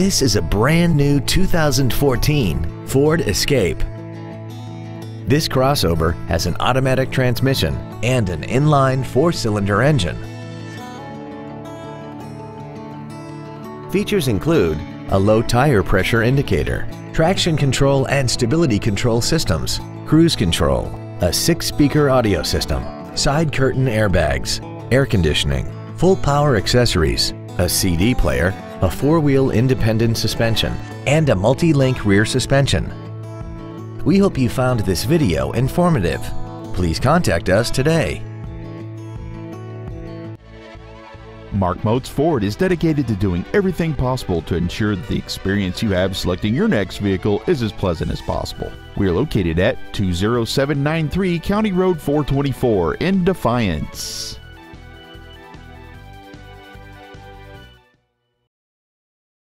This is a brand new 2014 Ford Escape. This crossover has an automatic transmission and an inline four-cylinder engine. Features include a low tire pressure indicator, traction control and stability control systems, cruise control, a six-speaker audio system, side curtain airbags, air conditioning, full power accessories, a CD player, a four-wheel independent suspension, and a multi-link rear suspension. We hope you found this video informative. Please contact us today. Mark Moats Ford is dedicated to doing everything possible to ensure that the experience you have selecting your next vehicle is as pleasant as possible. We are located at 20793 County Road 424 in Defiance.